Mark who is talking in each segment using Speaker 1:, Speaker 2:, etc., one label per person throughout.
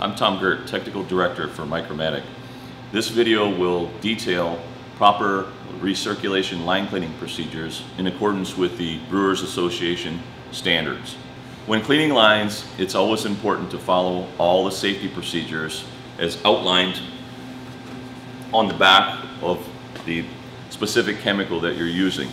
Speaker 1: I'm Tom Geordt, Technical Director for Micro Matic. This video will detail proper recirculation line cleaning procedures in accordance with the Brewers Association standards. When cleaning lines, it's always important to follow all the safety procedures as outlined on the back of the specific chemical that you're using.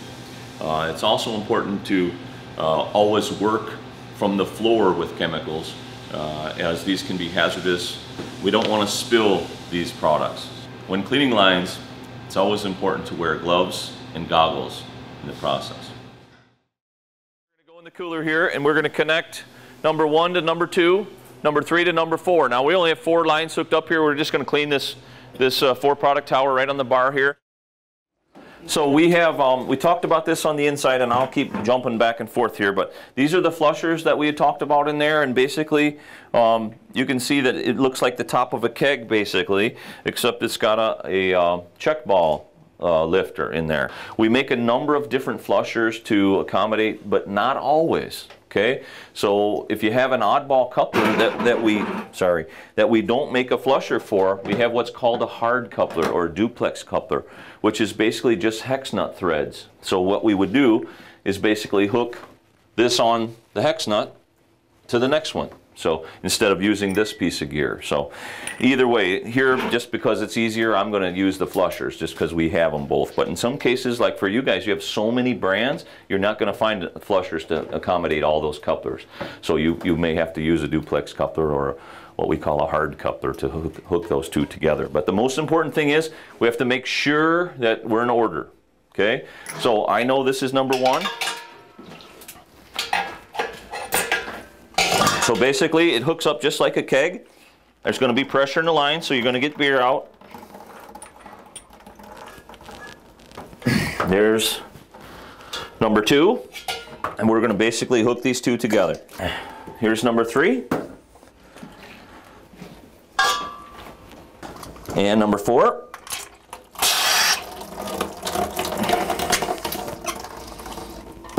Speaker 1: Uh, it's also important to uh, always work from the floor with chemicals uh, as these can be hazardous. We don't want to spill these products. When cleaning lines, it's always important to wear gloves and goggles in the process. We're going to go in the cooler here and we're going to connect number one to number two, number three to number four. Now we only have four lines hooked up here. We're just going to clean this, this uh, four product tower right on the bar here. So we have, um, we talked about this on the inside and I'll keep jumping back and forth here, but these are the flushers that we had talked about in there and basically um, you can see that it looks like the top of a keg basically, except it's got a, a uh, check ball uh, lifter in there. We make a number of different flushers to accommodate, but not always. Okay, so if you have an oddball coupler that, that we, sorry, that we don't make a flusher for, we have what's called a hard coupler or duplex coupler, which is basically just hex nut threads. So what we would do is basically hook this on the hex nut to the next one. So instead of using this piece of gear. So either way, here, just because it's easier, I'm going to use the flushers just because we have them both. But in some cases, like for you guys, you have so many brands, you're not going to find flushers to accommodate all those couplers. So you, you may have to use a duplex coupler or what we call a hard coupler to hook, hook those two together. But the most important thing is we have to make sure that we're in order. Okay, so I know this is number one. So basically it hooks up just like a keg. There's going to be pressure in the line so you're going to get beer out. There's number two and we're going to basically hook these two together. Here's number three. And number four.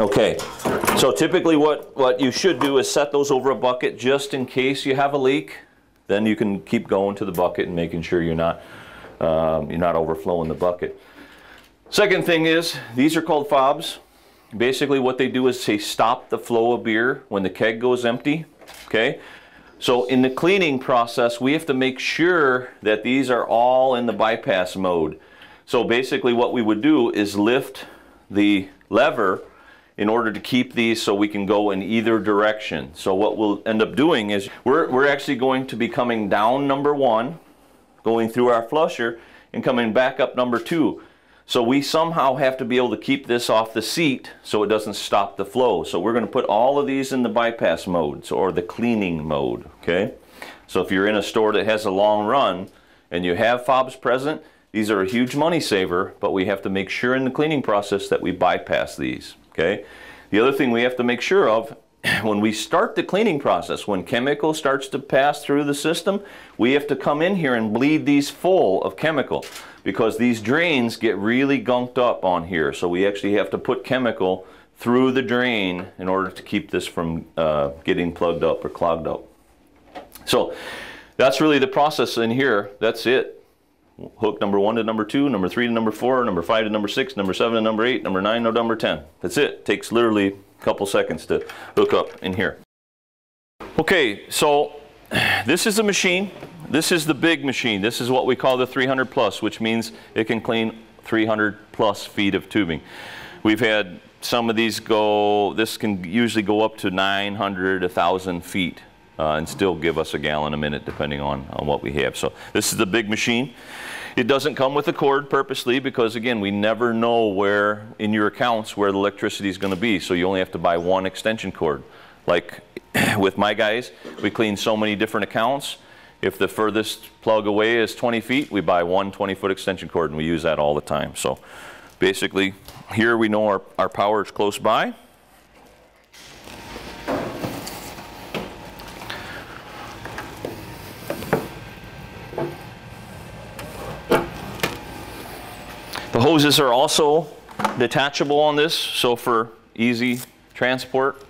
Speaker 1: Okay, so typically what, what you should do is set those over a bucket just in case you have a leak. Then you can keep going to the bucket and making sure you're not, um, you're not overflowing the bucket. Second thing is, these are called fobs. Basically what they do is they stop the flow of beer when the keg goes empty. Okay, so in the cleaning process, we have to make sure that these are all in the bypass mode. So basically what we would do is lift the lever in order to keep these so we can go in either direction. So what we'll end up doing is we're, we're actually going to be coming down number one, going through our flusher, and coming back up number two. So we somehow have to be able to keep this off the seat so it doesn't stop the flow. So we're going to put all of these in the bypass mode, so, or the cleaning mode, okay? So if you're in a store that has a long run and you have fobs present, these are a huge money saver, but we have to make sure in the cleaning process that we bypass these. Okay. The other thing we have to make sure of when we start the cleaning process, when chemical starts to pass through the system, we have to come in here and bleed these full of chemical because these drains get really gunked up on here. So we actually have to put chemical through the drain in order to keep this from uh, getting plugged up or clogged up. So that's really the process in here. That's it hook number one to number two, number three to number four, number five to number six, number seven to number eight, number nine to number 10. That's it. Takes literally a couple seconds to hook up in here. Okay, so this is a machine. This is the big machine. This is what we call the 300 plus, which means it can clean 300 plus feet of tubing. We've had some of these go, this can usually go up to 900, 1,000 feet uh, and still give us a gallon a minute depending on, on what we have. So this is the big machine. It doesn't come with a cord purposely because again, we never know where in your accounts where the electricity is going to be. So you only have to buy one extension cord. Like with my guys, we clean so many different accounts. If the furthest plug away is 20 feet, we buy one 20 foot extension cord and we use that all the time. So basically here we know our, our power is close by. hoses are also detachable on this, so for easy transport.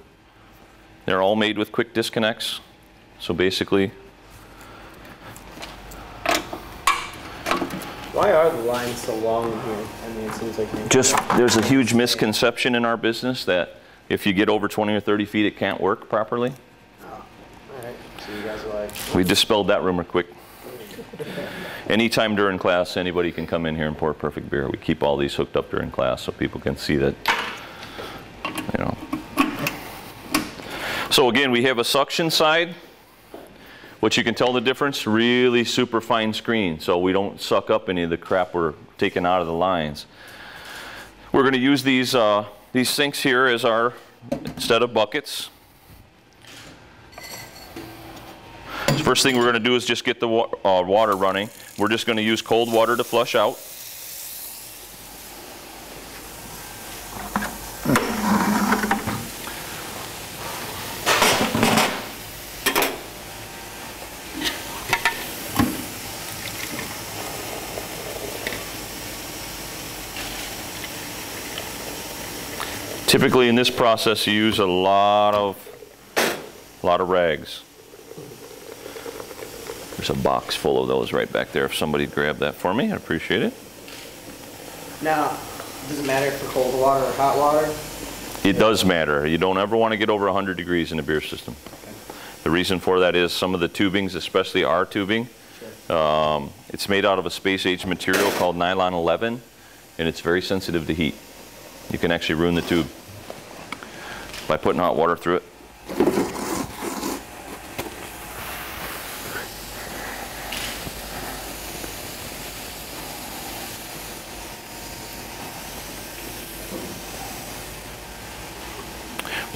Speaker 1: They're all made with quick disconnects. So basically.
Speaker 2: Why are the lines so long in here? I mean, it seems like.
Speaker 1: Just, there's a huge misconception in our business that if you get over 20 or 30 feet, it can't work properly.
Speaker 2: Oh, all right. So you guys are like.
Speaker 1: We dispelled that rumor quick. Anytime during class, anybody can come in here and pour perfect beer. We keep all these hooked up during class so people can see that, you know. So again, we have a suction side, which you can tell the difference, really super fine screen, so we don't suck up any of the crap we're taking out of the lines. We're going to use these, uh, these sinks here as our, instead of buckets. First thing we're going to do is just get the wa- uh, water running. We're just going to use cold water to flush out. Typically in this process you use a lot of a lot of rags. There's a box full of those right back there. If somebody grabbed that for me, I'd appreciate it.
Speaker 2: now, does it matter for cold water or hot water?
Speaker 1: It does matter. You don't ever want to get over 100 degrees in a beer system. The reason for that is some of the tubings, especially our tubing, um, it's made out of a space-age material called nylon 11, and it's very sensitive to heat. You can actually ruin the tube by putting hot water through it.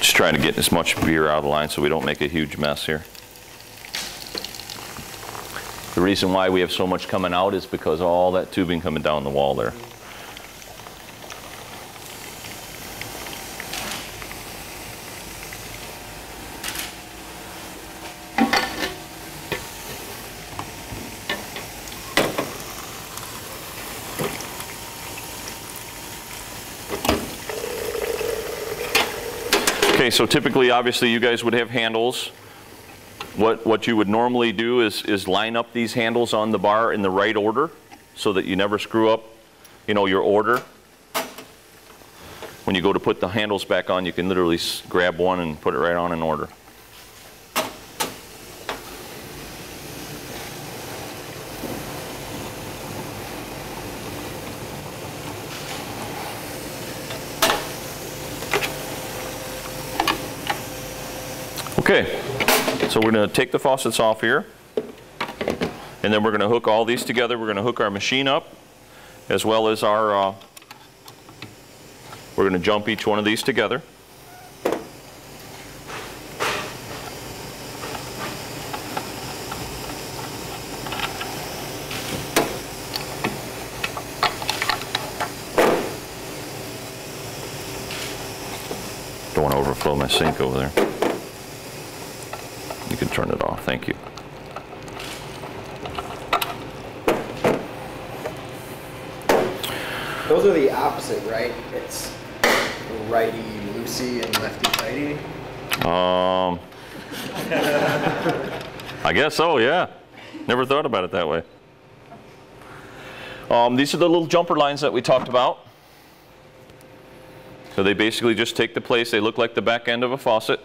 Speaker 1: Just trying to get as much beer out of the line so we don't make a huge mess here. The reason why we have so much coming out is because all that tubing coming down the wall there. So typically, obviously, you guys would have handles. What, what you would normally do is, is line up these handles on the bar in the right order so that you never screw up, you know, your order. When you go to put the handles back on, you can literally grab one and put it right on in order. Okay, so we're going to take the faucets off here. And then we're going to hook all these together. We're going to hook our machine up as well as our, uh, we're going to jump each one of these together. Don't want to overflow my sink over there. You can turn it off, thank you.
Speaker 2: Those are the opposite, right? It's righty loosey and lefty tighty.
Speaker 1: Um, I guess so, yeah. Never thought about it that way. Um, these are the little jumper lines that we talked about. So they basically just take the place, they look like the back end of a faucet.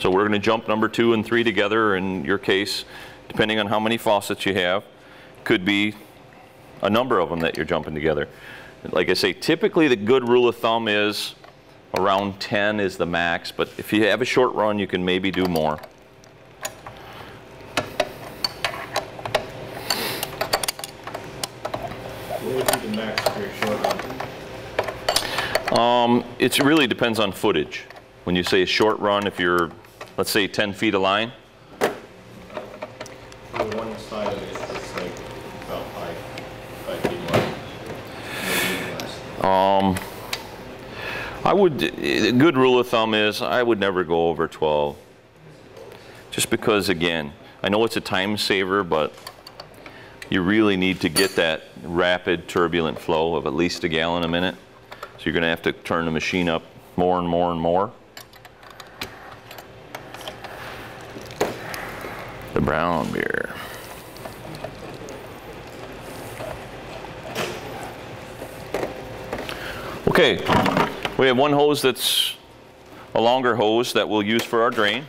Speaker 1: So we're going to jump number two and three together in your case, depending on how many faucets you have. Could be a number of them that you're jumping together. Like I say, typically the good rule of thumb is around 10 is the max, but if you have a short run, you can maybe do more.
Speaker 3: What would be the max for your short run?
Speaker 1: Um, it really depends on footage. When you say a short run, if you're, let's say 10 feet of line,
Speaker 3: For one side of it, it's like about five, five feet wide.
Speaker 1: Um, I would, a good rule of thumb is I would never go over 12. Just because, again, I know it's a time saver, but you really need to get that rapid turbulent flow of at least a gallon a minute. So you're going to have to turn the machine up more and more and more. brown beer. Okay, we have one hose that's a longer hose that we'll use for our drain.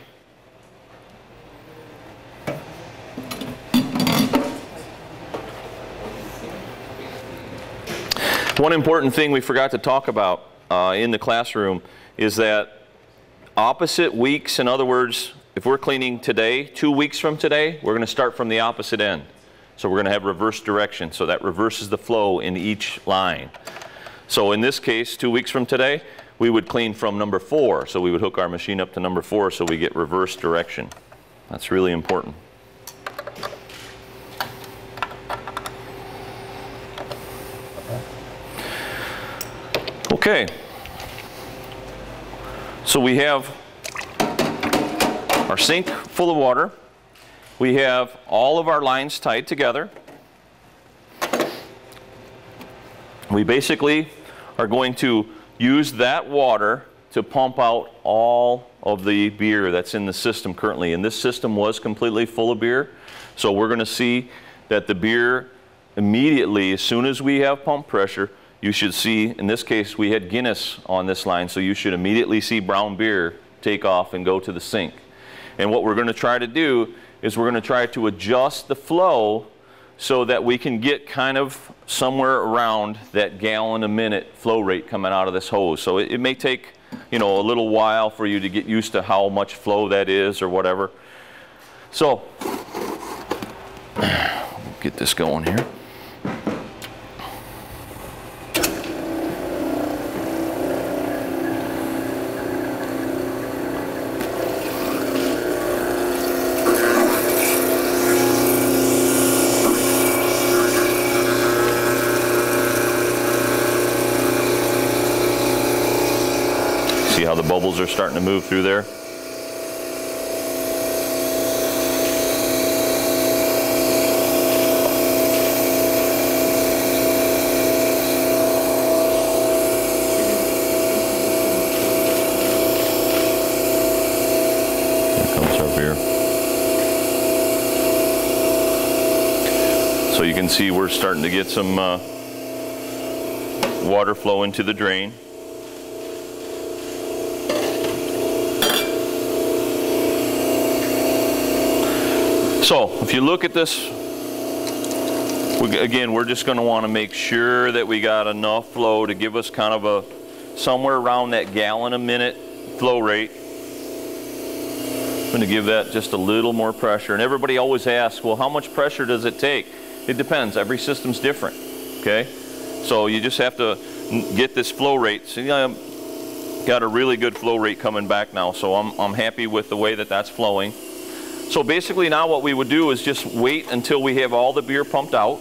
Speaker 1: One important thing we forgot to talk about uh, in the classroom is that opposite weeks, in other words, if we're cleaning today, two weeks from today, we're going to start from the opposite end. So we're going to have reverse direction, so that reverses the flow in each line. So in this case, two weeks from today, we would clean from number four. So we would hook our machine up to number four so we get reverse direction. That's really important. Okay. So we have our sink full of water. We have all of our lines tied together. We basically are going to use that water to pump out all of the beer that's in the system currently. And this system was completely full of beer. So we're going to see that the beer immediately, as soon as we have pump pressure, you should see, in this case, we had Guinness on this line, so you should immediately see brown beer take off and go to the sink. And what we're going to try to do is we're going to try to adjust the flow so that we can get kind of somewhere around that gallon a minute flow rate coming out of this hose. So it, it, may take, you know, a little while for you to get used to how much flow that is or whatever. So, get this going here. See how the bubbles are starting to move through there? So you can see we're starting to get some uh, water flow into the drain. So if you look at this, we, again, we're just going to want to make sure that we got enough flow to give us kind of a somewhere around that gallon a minute flow rate. I'm going to give that just a little more pressure. And everybody always asks, well, how much pressure does it take? It depends. Every system's different. Okay, so you just have to get this flow rate. See, I've got a really good flow rate coming back now, so I'm, I'm happy with the way that that's flowing. So basically now what we would do is just wait until we have all the beer pumped out,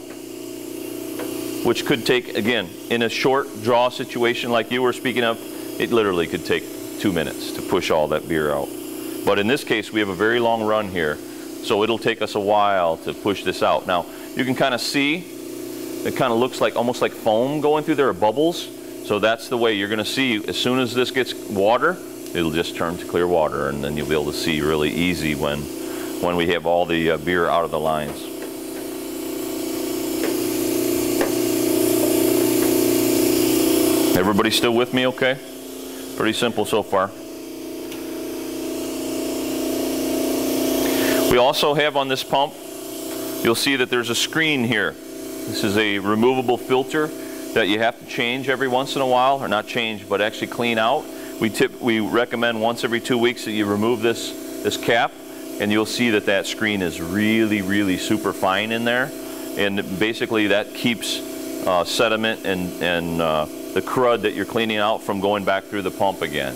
Speaker 1: which could take, again, in a short draw situation like you were speaking of, it literally could take two minutes to push all that beer out. But in this case, we have a very long run here, so it'll take us a while to push this out. Now, you can kind of see, it kind of looks like almost like foam going through there, bubbles. So that's the way you're going to see, as soon as this gets water, it'll just turn to clear water, and then you'll be able to see really easy when when we have all the uh, beer out of the lines. Everybody still with me okay? Pretty simple so far. We also have on this pump, you'll see that there's a screen here. This is a removable filter that you have to change every once in a while, or not change, but actually clean out. We, tip, we recommend once every two weeks that you remove this, this cap and you'll see that that screen is really, really super fine in there. And basically that keeps uh, sediment and, and uh, the crud that you're cleaning out from going back through the pump again.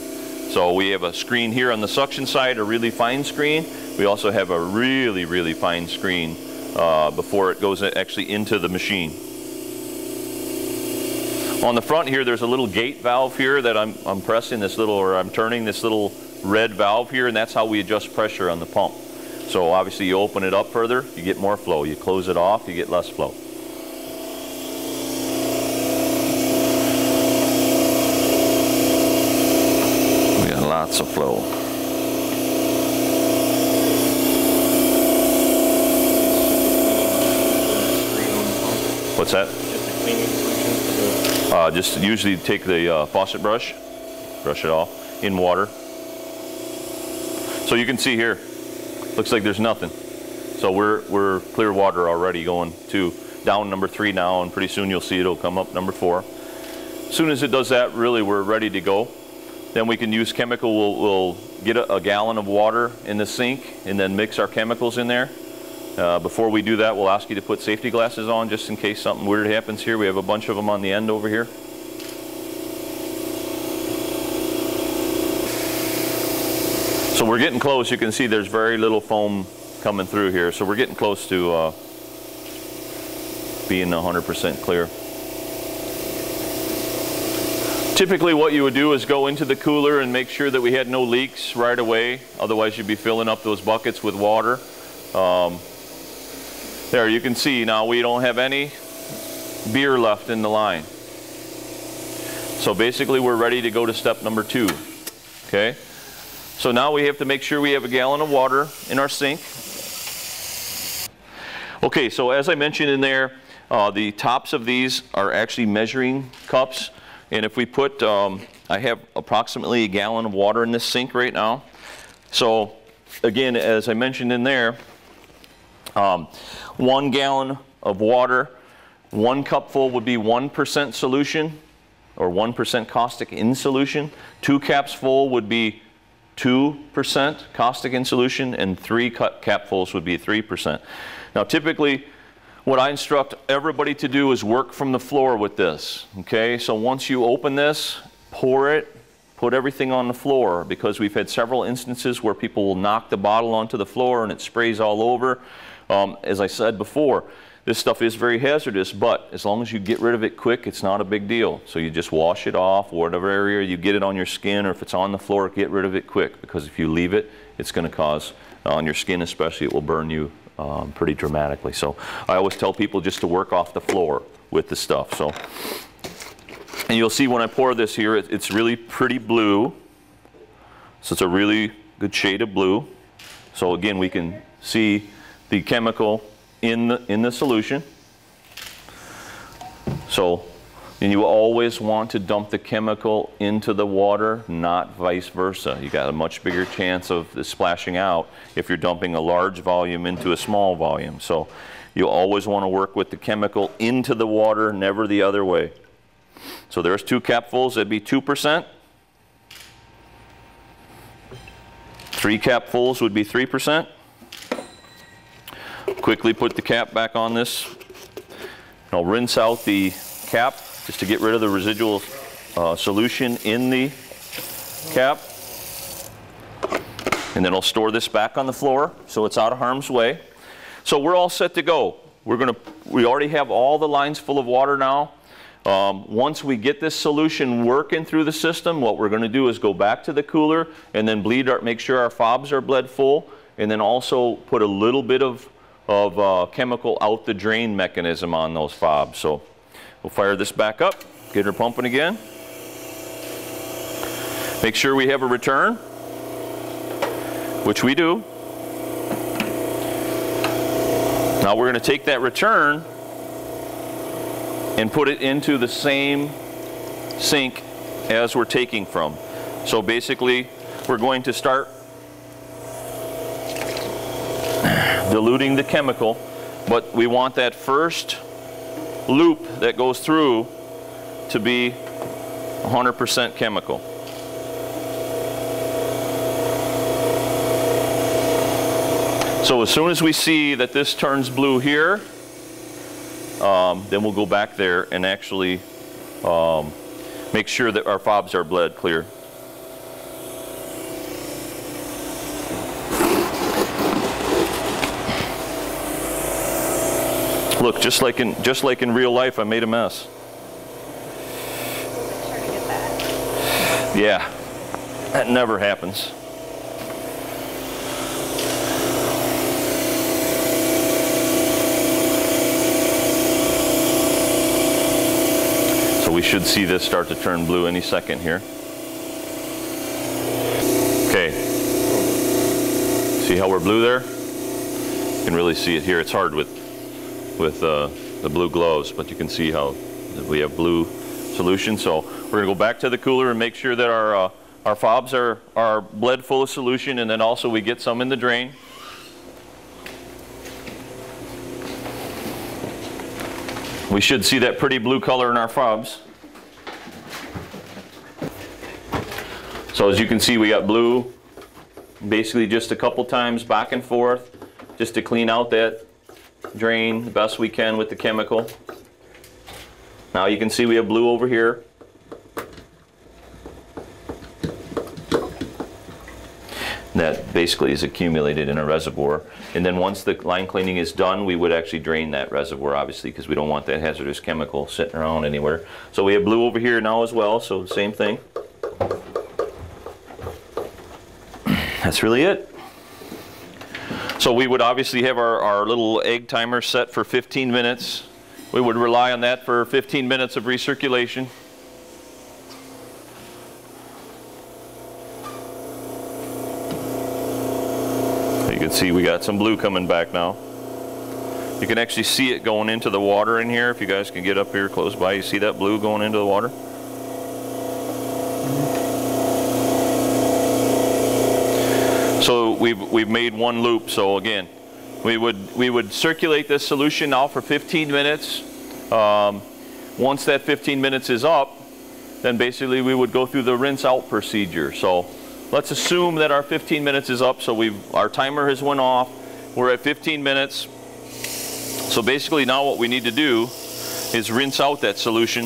Speaker 1: So we have a screen here on the suction side, a really fine screen. We also have a really, really fine screen uh, before it goes actually into the machine. On the front here, there's a little gate valve here that I'm, I'm pressing this little, or I'm turning this little red valve here, and that's how we adjust pressure on the pump. So obviously you open it up further, you get more flow. You close it off, you get less flow. We got lots of flow. What's that?
Speaker 3: Just a cleaning solution
Speaker 1: Uh, just usually take the uh, faucet brush, brush it off in water. So you can see here, looks like there's nothing. So we're, we're clear water already going to down number three now, and pretty soon you'll see it'll come up number four. As soon as it does that, really we're ready to go. Then we can use chemical, we'll, we'll get a, a gallon of water in the sink and then mix our chemicals in there. Uh, before we do that, we'll ask you to put safety glasses on just in case something weird happens here. We have a bunch of them on the end over here. We're getting close. You can see there's very little foam coming through here. So we're getting close to uh, being 100% clear. Typically what you would do is go into the cooler and make sure that we had no leaks right away. Otherwise you'd be filling up those buckets with water. Um, there you can see now we don't have any beer left in the line. So basically we're ready to go to step number two. Okay. So now we have to make sure we have a gallon of water in our sink. Okay, so as I mentioned in there, uh, the tops of these are actually measuring cups. And if we put, um, I have approximately a gallon of water in this sink right now. So again, as I mentioned in there, um, one gallon of water, one cupful would be 1% solution or 1% caustic in solution. Two caps full would be 2% caustic in solution and three capfuls would be 3%. Now typically what I instruct everybody to do is work from the floor with this. Okay, so once you open this, pour it, put everything on the floor because we've had several instances where people will knock the bottle onto the floor and it sprays all over. Um, as I said before, this stuff is very hazardous, but as long as you get rid of it quick, it's not a big deal. So you just wash it off, whatever area you get it on your skin, or if it's on the floor, get rid of it quick, because if you leave it, it's going to cause, uh, on your skin especially, it will burn you um, pretty dramatically. So I always tell people just to work off the floor with the stuff. So, and you'll see when I pour this here, it, it's really pretty blue. So it's a really good shade of blue. So again, we can see the chemical in the, in the solution. So, and you always want to dump the chemical into the water, not vice versa. You got a much bigger chance of splashing out if you're dumping a large volume into a small volume. So you always want to work with the chemical into the water, never the other way. So there's two capfuls, that'd be 2%. Three capfuls would be 3%. Quickly put the cap back on this. I'll rinse out the cap just to get rid of the residual uh, solution in the cap. And then I'll store this back on the floor so it's out of harm's way. So we're all set to go. We're gonna, we already have all the lines full of water now. Um, once we get this solution working through the system, what we're gonna do is go back to the cooler and then bleed our, make sure our fobs are bled full and then also put a little bit of of uh, chemical out the drain mechanism on those fobs. So we'll fire this back up, get her pumping again. Make sure we have a return, which we do. Now we're going to take that return and put it into the same sink as we're taking from. So basically, we're going to start diluting the chemical, but we want that first loop that goes through to be 100% chemical. So as soon as we see that this turns blue here, um, then we'll go back there and actually um, make sure that our fobs are bled clear. Look, just like in just like in real life, I made a mess. Yeah, that never happens. So we should see this start to turn blue any second here. Okay. See how we're blue there? You can really see it here. It's hard with with uh, the blue gloves, but you can see how we have blue solution. So we're gonna go back to the cooler and make sure that our, uh, our fobs are, are bled full of solution and then also we get some in the drain. We should see that pretty blue color in our fobs. So as you can see, we got blue, basically just a couple times back and forth, just to clean out that drain the best we can with the chemical. Now you can see we have blue over here. That basically is accumulated in a reservoir. And then once the line cleaning is done, we would actually drain that reservoir, obviously, because we don't want that hazardous chemical sitting around anywhere. So we have blue over here now as well, so same thing. That's really it. So we would obviously have our, our little egg timer set for 15 minutes. We would rely on that for 15 minutes of recirculation. You can see we got some blue coming back now. You can actually see it going into the water in here. If you guys can get up here close by, you see that blue going into the water? So we've, we've made one loop. So again, we would, we would circulate this solution now for 15 minutes. Um, once that 15 minutes is up, then basically we would go through the rinse out procedure. So let's assume that our 15 minutes is up. So we've, our timer has went off. We're at 15 minutes. So basically now what we need to do is rinse out that solution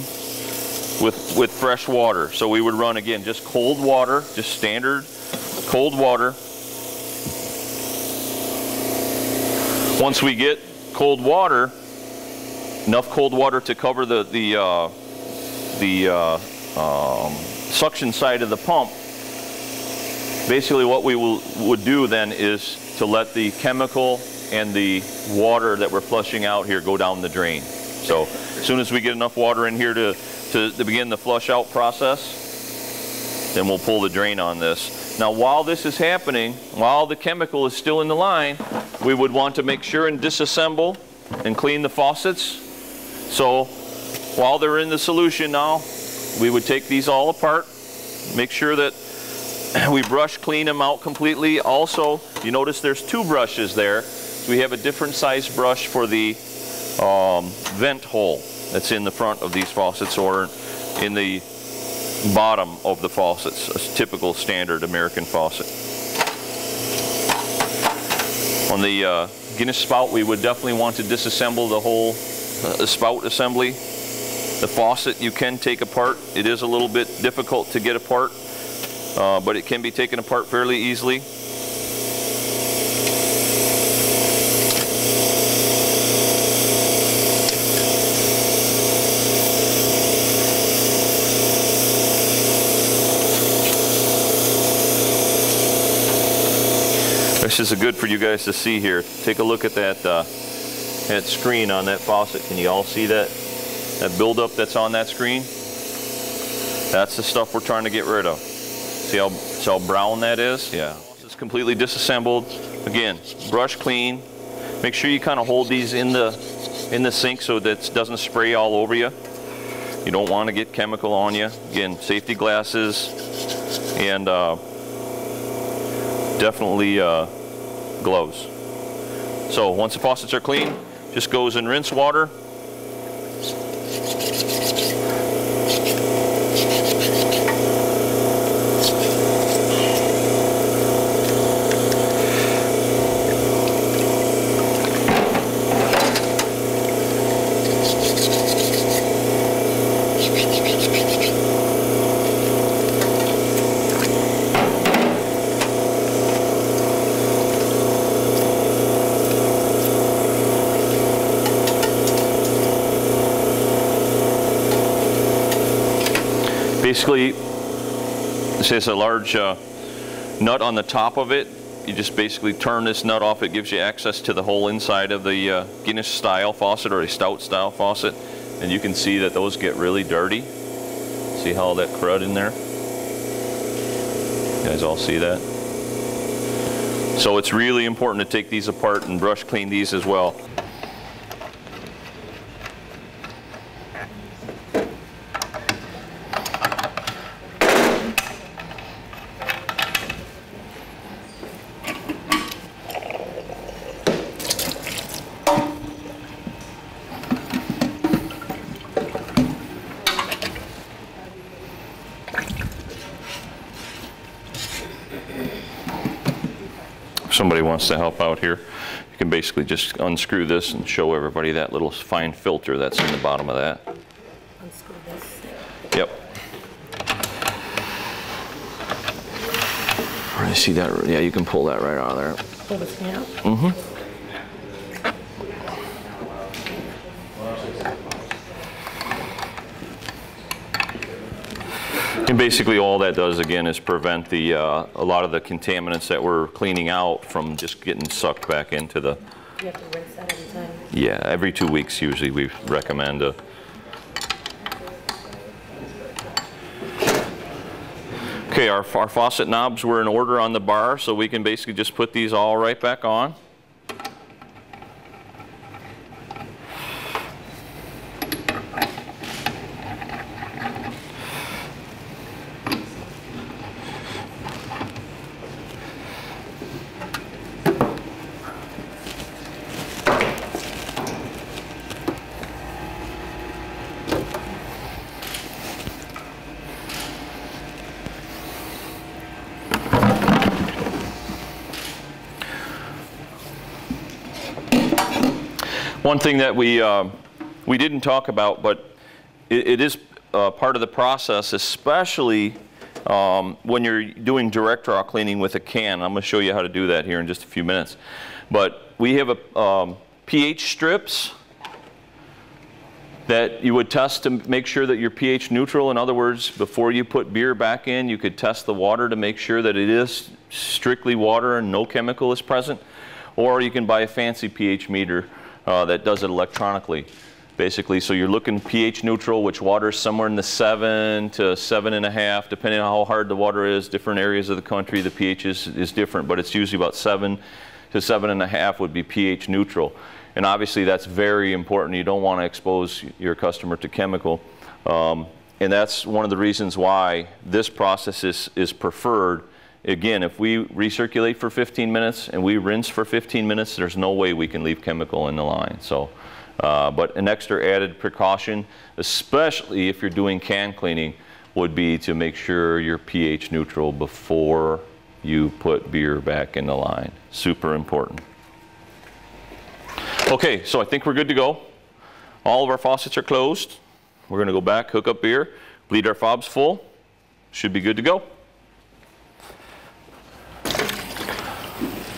Speaker 1: with, with fresh water. So we would run again, just cold water, just standard cold water. Once we get cold water, enough cold water to cover the, the, uh, the uh, um, suction side of the pump, basically what we will, would do then is to let the chemical and the water that we're flushing out here go down the drain. So as soon as we get enough water in here to, to, to begin the flush out process, then we'll pull the drain on this. Now while this is happening, while the chemical is still in the line, we would want to make sure and disassemble and clean the faucets. So while they're in the solution now, we would take these all apart, make sure that we brush clean them out completely. Also, you notice there's two brushes there. So we have a different size brush for the um, vent hole that's in the front of these faucets or in the bottom of the faucets, a typical standard American faucet. On the uh, Guinness spout, we would definitely want to disassemble the whole uh, spout assembly. The faucet you can take apart. It is a little bit difficult to get apart, uh, but it can be taken apart fairly easily. This is good for you guys to see here. Take a look at that uh, that screen on that faucet. Can you all see that that buildup that's on that screen? That's the stuff we're trying to get rid of. See how, see how brown that is? Yeah. It's completely disassembled. Again, brush clean. Make sure you kind of hold these in the in the sink so that it doesn't spray all over you. You don't want to get chemical on you. Again, safety glasses and uh, definitely uh, gloves. So once the faucets are clean, just goes in rinse water. Basically, this has a large uh, nut on the top of it. You just basically turn this nut off. It gives you access to the whole inside of the uh, Guinness style faucet or a stout style faucet. And you can see that those get really dirty. See how all that crud in there? You guys all see that? So it's really important to take these apart and brush clean these as well. somebody wants to help out here, you can basically just unscrew this and show everybody that little fine filter that's in the bottom of that.
Speaker 4: Unscrew this.
Speaker 1: Yep. I see that, yeah, you can pull that right out of there.
Speaker 4: Pull this out.
Speaker 1: And basically, all that does, again, is prevent the, uh, a lot of the contaminants that we're cleaning out from just getting sucked back into the,
Speaker 4: You have to rinse that every time.
Speaker 1: yeah, every two weeks usually we recommend a. Okay, our, our faucet knobs were in order on the bar, so we can basically just put these all right back on. One thing that we, um, we didn't talk about, but it, it is uh, part of the process, especially um, when you're doing direct draw cleaning with a can. I'm going to show you how to do that here in just a few minutes. But we have a um, pH strips that you would test to make sure that you're pH neutral. In other words, before you put beer back in, you could test the water to make sure that it is strictly water and no chemical is present. Or you can buy a fancy pH meter uh, that does it electronically. Basically, so you're looking pH neutral, which water is somewhere in the seven to seven and a half, depending on how hard the water is. Different areas of the country, the pH is, is different, but it's usually about seven to seven and a half would be pH neutral. And obviously that's very important. You don't want to expose your customer to chemical. Um, and that's one of the reasons why this process is, is preferred. Again, if we recirculate for 15 minutes and we rinse for 15 minutes, there's no way we can leave chemical in the line. So, uh, but an extra added precaution, especially if you're doing can cleaning, would be to make sure you're pH neutral before you put beer back in the line. Super important. Okay, so I think we're good to go. All of our faucets are closed. We're going to go back, hook up beer, bleed our fobs full. Should be good to go.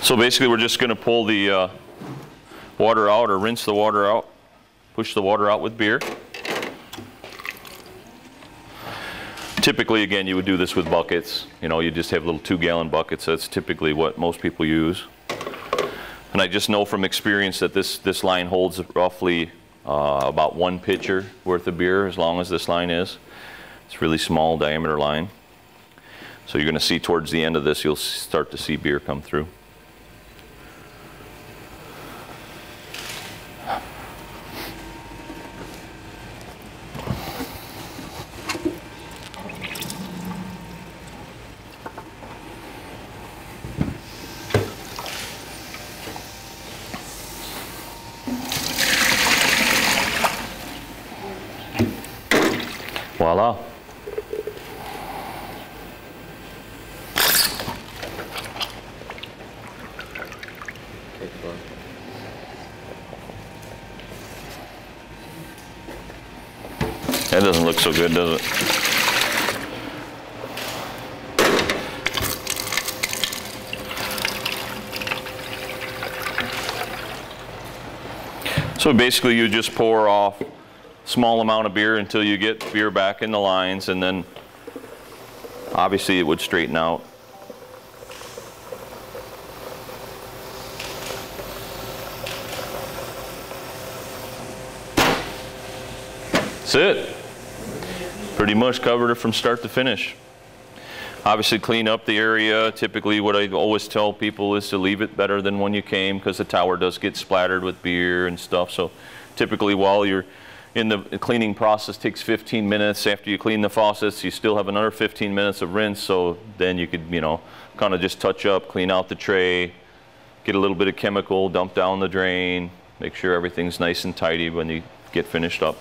Speaker 1: So basically, we're just going to pull the uh, water out or rinse the water out, push the water out with beer. Typically, again, you would do this with buckets. You know, you just have little two gallon buckets. That's typically what most people use. And I just know from experience that this, this line holds roughly uh, about one pitcher worth of beer as long as this line is. It's really small diameter line. So you're going to see towards the end of this, you'll start to see beer come through. Voila.
Speaker 2: Take one.
Speaker 1: That doesn't look so good, does it? So basically you just pour off small amount of beer until you get beer back in the lines and then obviously it would straighten out. That's it. Pretty much covered it from start to finish. Obviously clean up the area. Typically what I always tell people is to leave it better than when you came because the tower does get splattered with beer and stuff. So typically while you're in the cleaning process takes 15 minutes. After you clean the faucets, you still have another 15 minutes of rinse. So then you could, you know, kind of just touch up, clean out the tray, get a little bit of chemical, dump down the drain, make sure everything's nice and tidy when you get finished up.